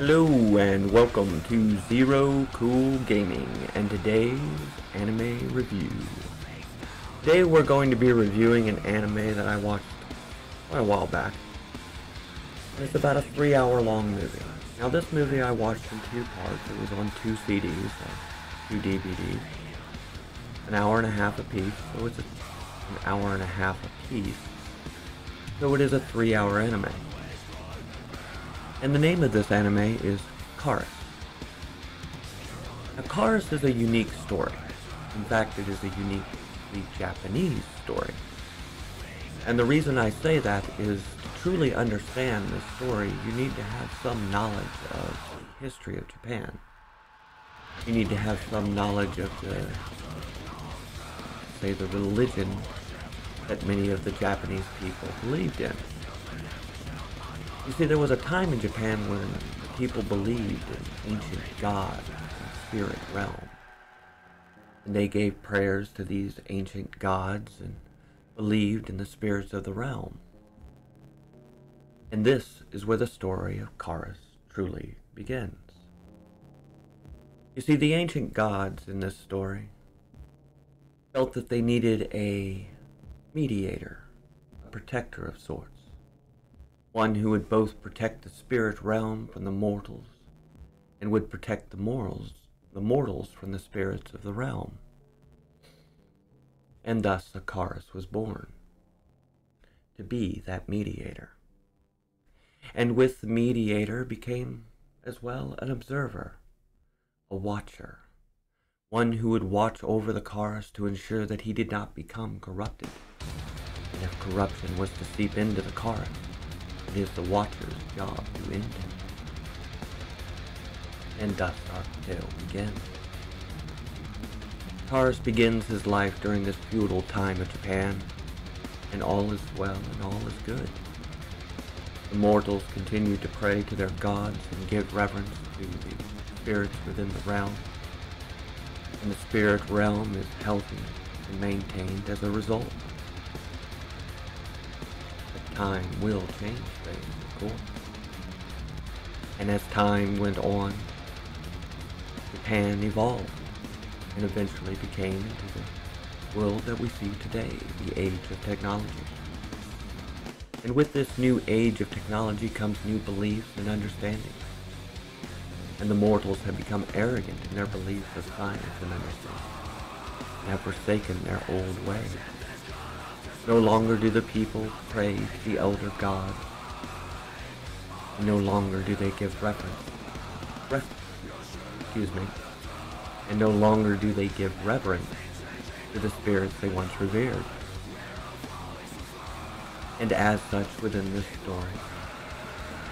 Hello and welcome to Zero Cool Gaming and today's anime review. Today we're going to be reviewing an anime that I watched quite a while back. It's about a three hour long movie. Now this movie I watched in two parts. It was on two CDs, uh, two DVDs. An hour and a half a piece, so it's an hour and a half a piece. So it is a three hour anime. And the name of this anime is Karas. Now, is a unique story. In fact, it is a uniquely Japanese story. And the reason I say that is to truly understand this story, you need to have some knowledge of the history of Japan. You need to have some knowledge of the, say, the religion that many of the Japanese people believed in. You see, there was a time in Japan when people believed in ancient gods and spirit realm. And they gave prayers to these ancient gods and believed in the spirits of the realm. And this is where the story of Karas truly begins. You see, the ancient gods in this story felt that they needed a mediator, a protector of sorts one who would both protect the spirit realm from the mortals and would protect the mortals, the mortals from the spirits of the realm. And thus Karas was born, to be that mediator. And with the mediator became as well an observer, a watcher, one who would watch over the Karas to ensure that he did not become corrupted. And if corruption was to seep into the Karas, it is the Watcher's job to end him. And thus our tale begins. Karas begins his life during this feudal time of Japan, and all is well and all is good. The mortals continue to pray to their gods and give reverence to the spirits within the realm, and the spirit realm is healthy and maintained as a result time will change things, of course. And as time went on, Japan evolved and eventually became into the world that we see today, the age of technology. And with this new age of technology comes new beliefs and understandings. And the mortals have become arrogant in their beliefs of science and understanding, and have forsaken their old ways. No longer do the people pray to the elder god. No longer do they give reverence. Excuse me. And no longer do they give reverence to the spirits they once revered. And as such, within this story,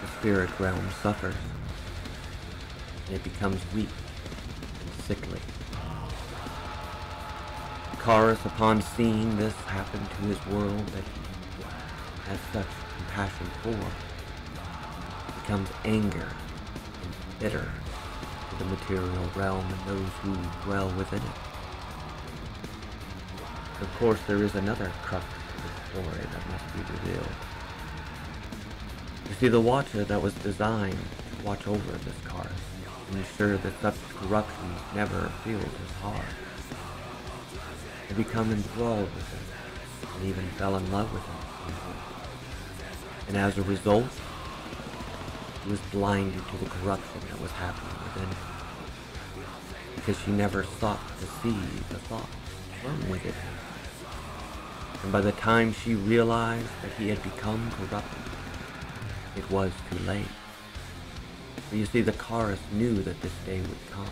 the spirit realm suffers. And it becomes weak and sickly. Karas, upon seeing this happen to his world that he has such compassion for, becomes anger and bitter to the material realm and those who dwell within it. Of course, there is another crux to the story that must be revealed. You see, the Watcher that was designed to watch over this Karas and ensure that such corruptions never filled his heart had become enthralled with him and even fell in love with him. And as a result, he was blinded to the corruption that was happening within him. Because she never sought to see the thoughts from within him. And by the time she realized that he had become corrupted, it was too late. You see, the Karas knew that this day would come,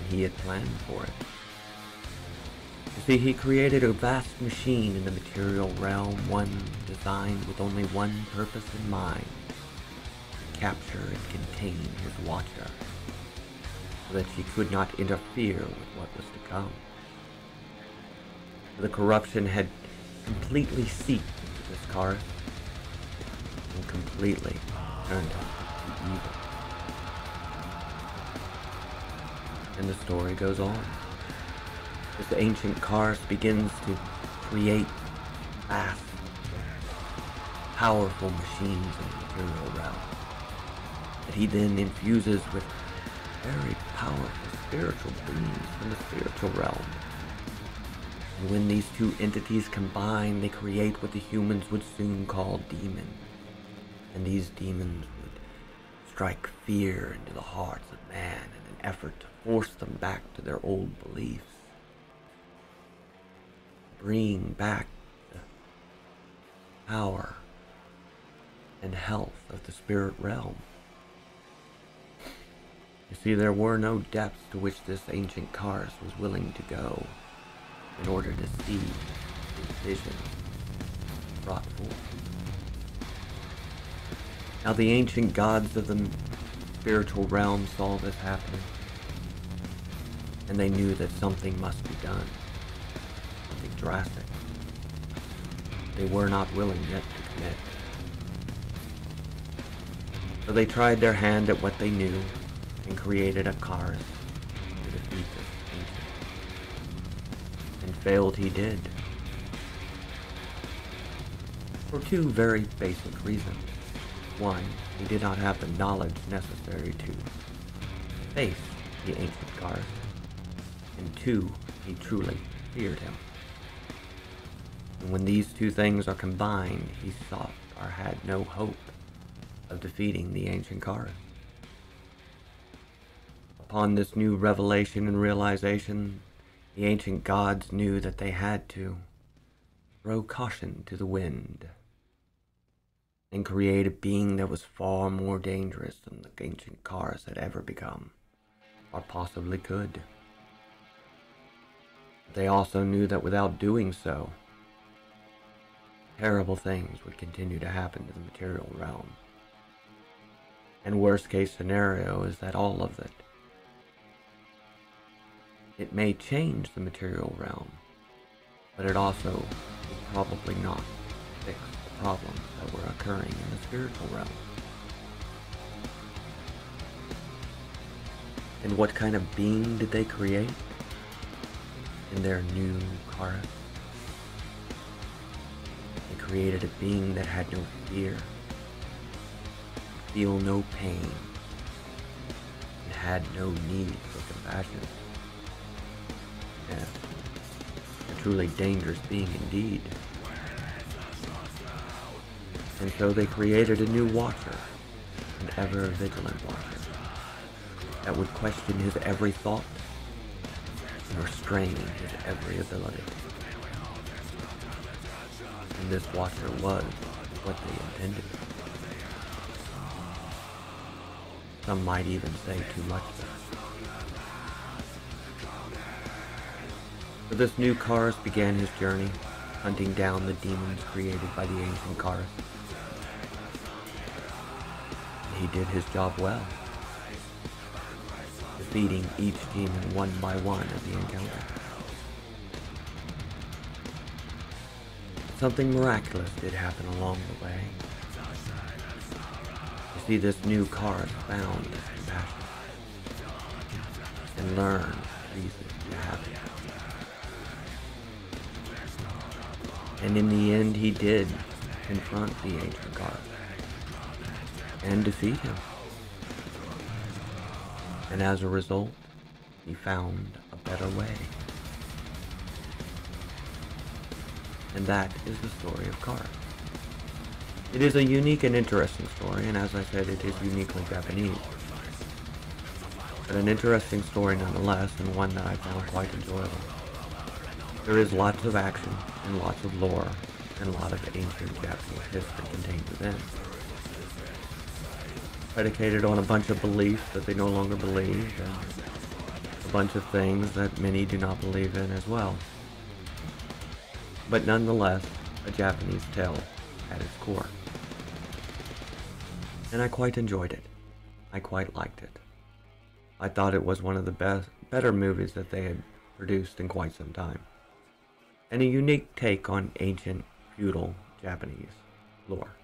and he had planned for it. You see, he created a vast machine in the material realm, one designed with only one purpose in mind, to capture and contain his watcher, so that he could not interfere with what was to come. The corruption had completely seeped into this car, and completely turned him to evil. And the story goes on as the ancient Karas begins to create vast, powerful machines in the material realm. that he then infuses with very powerful spiritual beings from the spiritual realm. And when these two entities combine, they create what the humans would soon call demons. And these demons would strike fear into the hearts of man in an effort to force them back to their old beliefs. Bring back the power and health of the spirit realm. You see, there were no depths to which this ancient Karas was willing to go in order to see his vision brought forth. Now the ancient gods of the spiritual realm saw this happening, and they knew that something must be done, drastic. They were not willing yet to commit. So they tried their hand at what they knew and created a Karas to defeat this ancient. And failed he did. For two very basic reasons. One, he did not have the knowledge necessary to face the ancient Karas. And two, he truly feared him. And when these two things are combined, he sought or had no hope of defeating the ancient Karas. Upon this new revelation and realization, the ancient gods knew that they had to throw caution to the wind and create a being that was far more dangerous than the ancient Karas had ever become, or possibly could. They also knew that without doing so, terrible things would continue to happen to the material realm. And worst case scenario is that all of it it may change the material realm, but it also will probably not fix the problems that were occurring in the spiritual realm. And what kind of being did they create in their new Karas? They created a being that had no fear, feel no pain, and had no need for compassion. A truly dangerous being indeed. And so they created a new watcher, an ever-vigilant watcher, that would question his every thought and restrain his every ability. This watcher was what they intended. Some might even say too much So this new Karas began his journey, hunting down the demons created by the ancient Karas. He did his job well, defeating each demon one by one at the encounter. Something miraculous did happen along the way. You see, this new Karas found compassion and learned reasons to have it. And in the end, he did confront the ancient god and defeat him. And as a result, he found a better way. And that is the story of Karas. It is a unique and interesting story, and as I said, it is uniquely Japanese. But an interesting story nonetheless, and one that I found quite enjoyable. There is lots of action and lots of lore and a lot of ancient Japanese history contained within. Predicated on a bunch of beliefs that they no longer believe and a bunch of things that many do not believe in as well. But nonetheless, a Japanese tale at its core. And I quite enjoyed it. I quite liked it. I thought it was one of the best, better movies that they had produced in quite some time and a unique take on ancient feudal Japanese lore.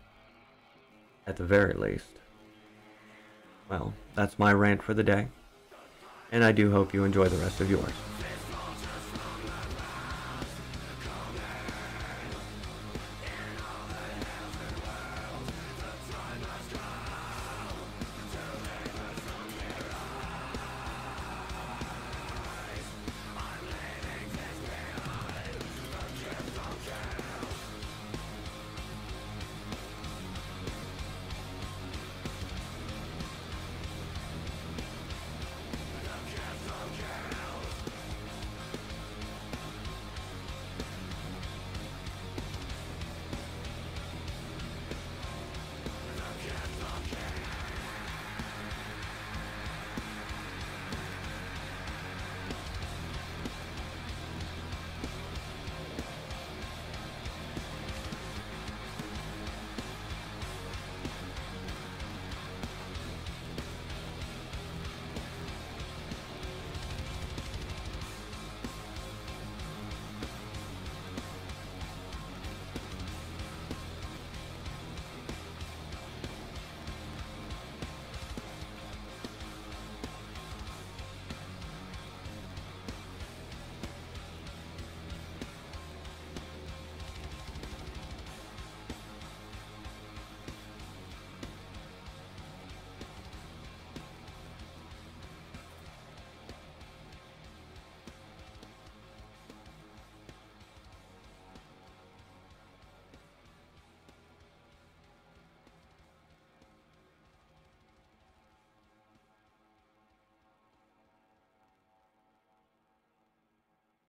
At the very least. Well, that's my rant for the day, and I do hope you enjoy the rest of yours.